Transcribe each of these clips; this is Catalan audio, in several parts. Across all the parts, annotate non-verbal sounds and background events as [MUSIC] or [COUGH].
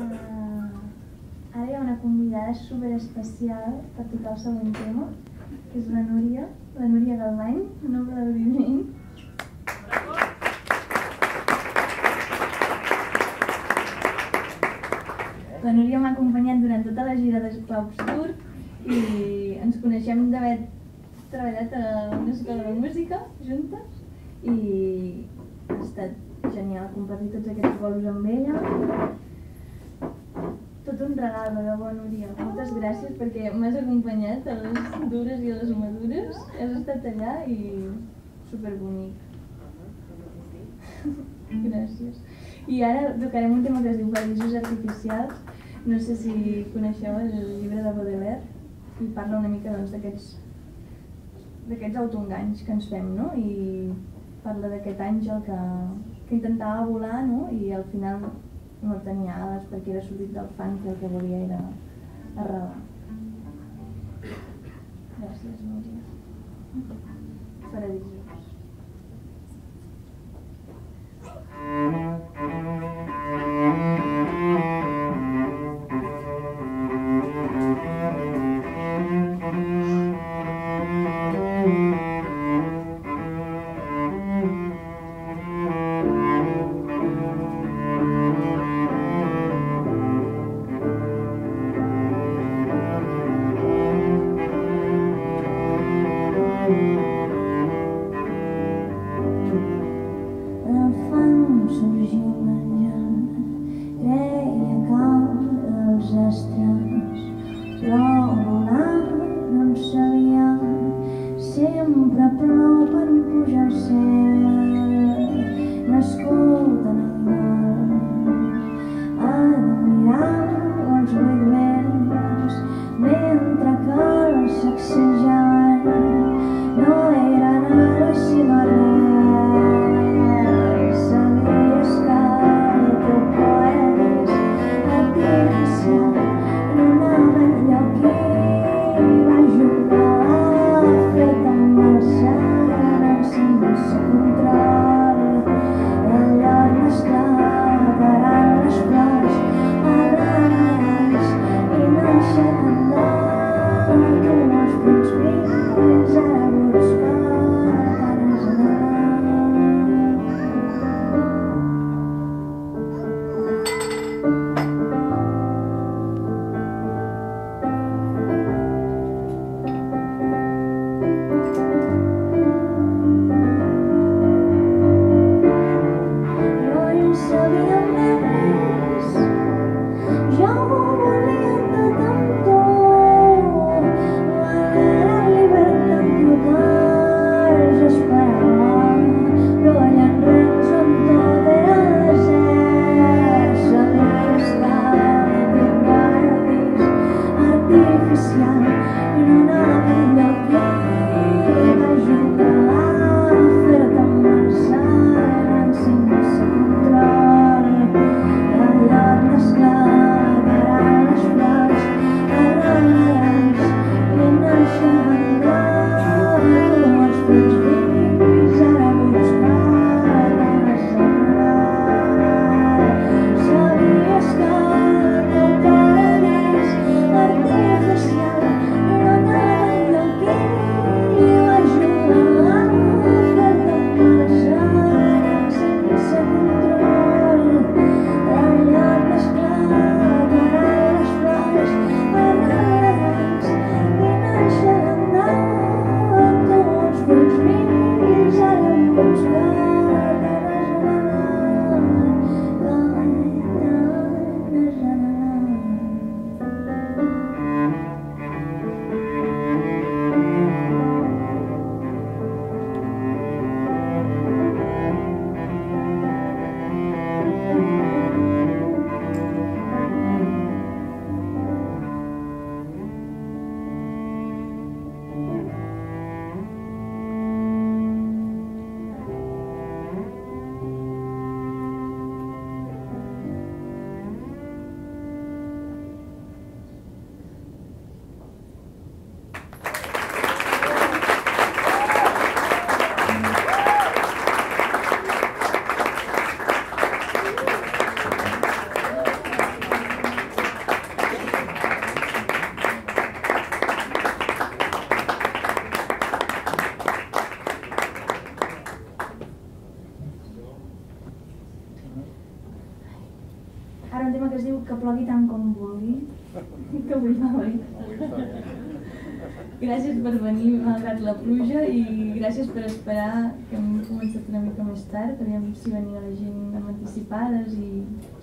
Uh, ara hi ha una convidada super especial per tocar el següent tema, que és la Núria, la Núria Galvany, un aplaudiment. La Núria m'ha acompanyat durant tota la gira d'Esclaus Tour i ens coneixem d'haver treballat a una escola de música juntes i ha estat genial compartir tots aquests bolos amb ella tot un regal, de debò, Núria. Moltes gràcies perquè m'has acompanyat a les dures i a les madures. Has estat allà i superbonic. gràcies. I ara tocarem un tema que es diu Paradisos Artificials. No sé si coneixeu el llibre de Baudelaire i parla una mica doncs, d'aquests d'aquests autoenganys que ens fem, no? I parla d'aquest àngel que, que intentava volar, no? I al final no tenia ales perquè era sortit del fang i el que volia era arrelar. Gràcies, Núria. Paradisos. Del sempre plou per pujar al cel, n'escolten el mar, admirant els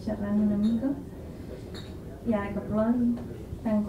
xerrant una mica. I ara que plogui tant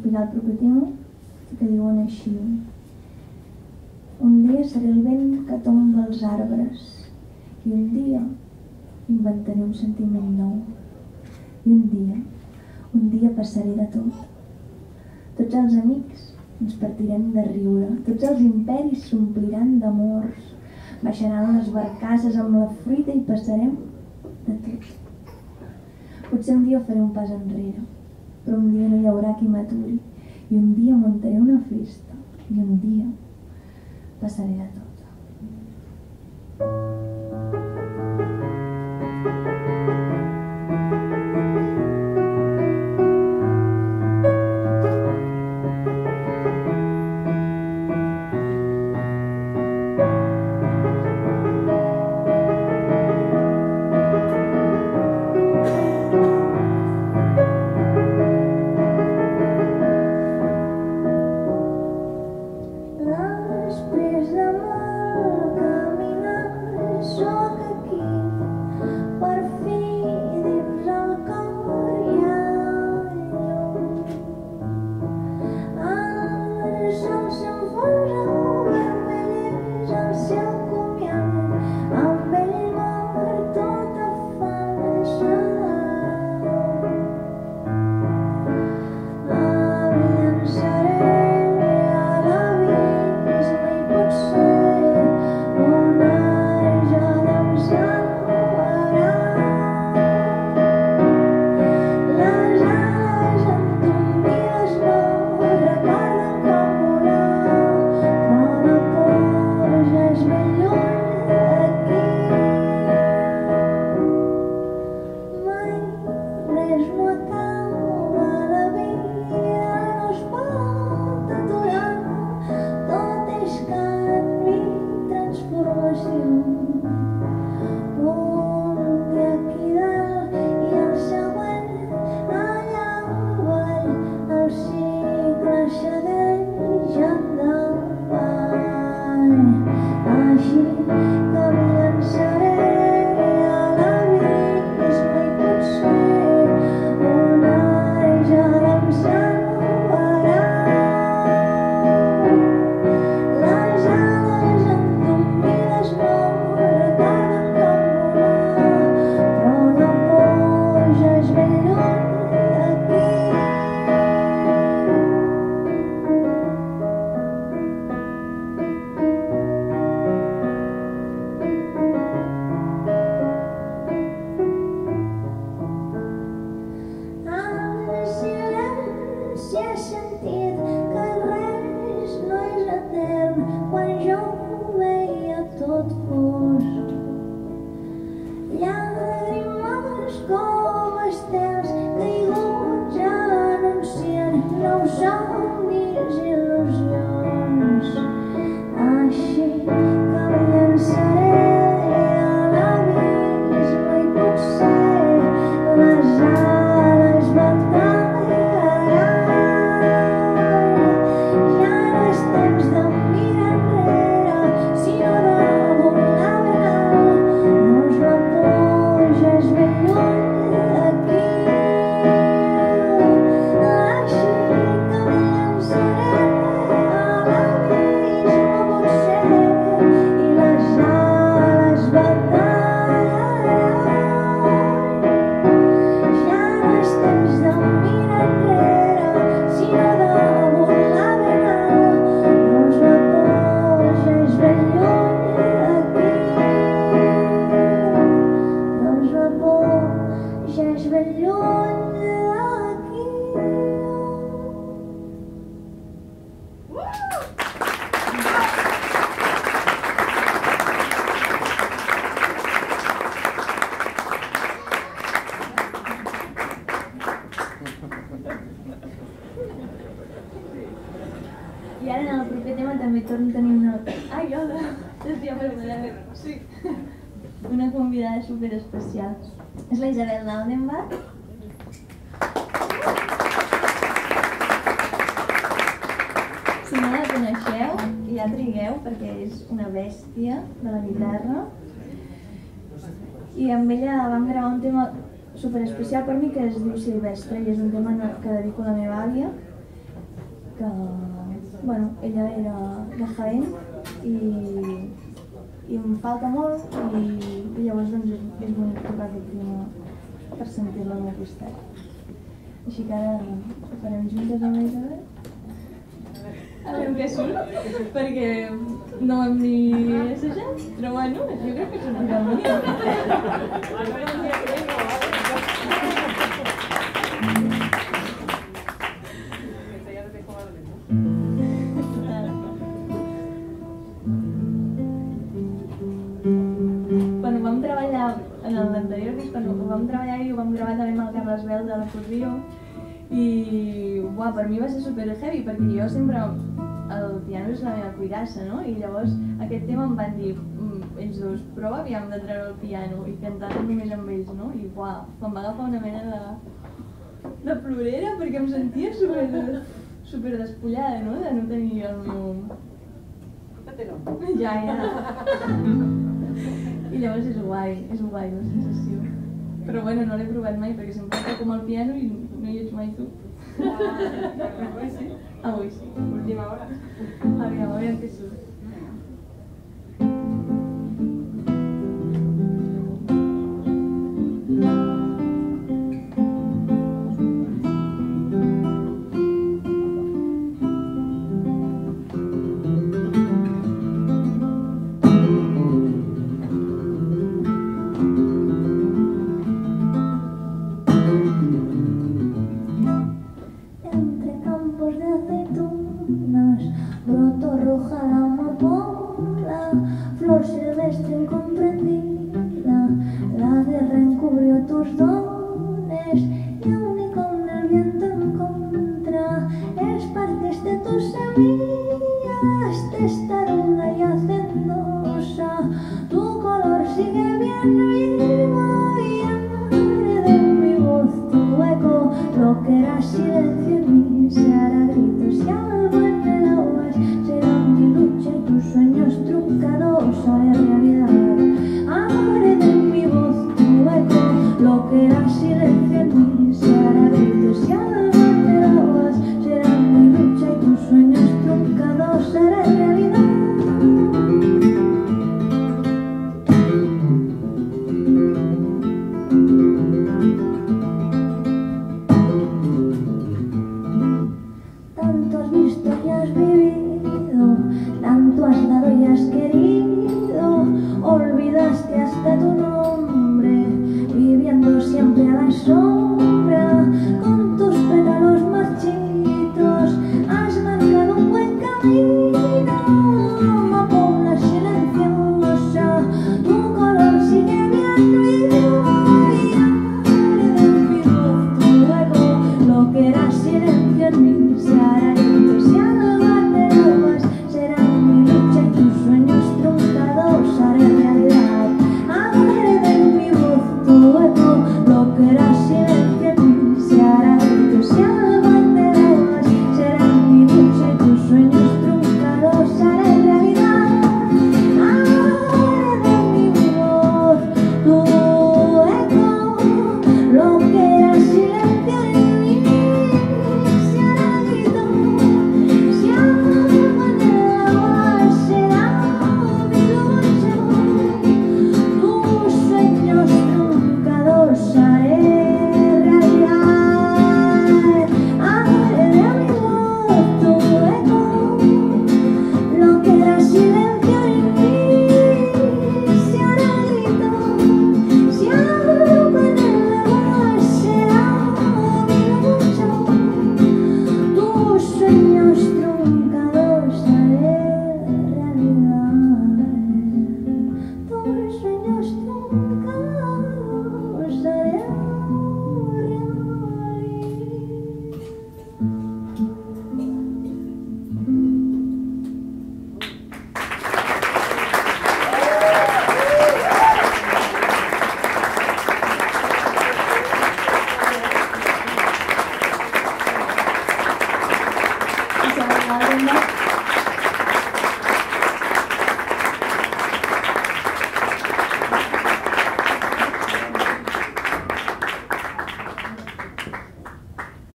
explicar el proper tema, que diuen així. Un dia seré el vent que tomba els arbres i un dia inventaré un sentiment nou. I un dia, un dia passaré de tot. Tots els amics ens partirem de riure, tots els imperis s'ompliran d'amors, baixaran les barcasses amb la fruita i passarem de tot. Potser un dia faré un pas enrere, però un dia no hi haurà qui m'aturi i un dia muntaré una festa i un dia passaré a tot. vam tenir una... Ai, hola! Tia. Sí. [LAUGHS] Una convidada super especial. És la Isabel Naldenbach. Si no la coneixeu, ja trigueu perquè és una bèstia de la guitarra. I amb ella vam gravar un tema super especial per mi que es diu Silvestre i és un tema que dedico a la meva àvia que bueno, ella era de Jaén i, i em falta molt i, i llavors doncs, és, és bonic tocar aquest tema per sentir-la al meu costat. Així que ara ho farem juntes amb ella. A veure què surt, perquè no hem ni assajat, però bueno, jo crec que sortirà molt. [LAUGHS] en l'anterior disc, quan ho vam treballar i ho vam gravar també amb el Carles Bel de l'acordió i uah, per mi va ser super heavy perquè jo sempre el piano és la meva cuidassa, no? I llavors aquest tema em van dir "Mm, ells dos, prova aviam de treure el piano i cantar només amb ells, no? I uah, em va agafar una mena de, de plorera perquè em sentia super, super despullada, no? De no tenir el meu... Ja, ja. Llavors és guai, és guai la sensació. Però bueno, no l'he provat mai perquè sempre toco amb el piano i no hi ets mai tu. Avui sí. Última hora. Aviam, a veure què surt. incomprendido la de reencubrió tus dones.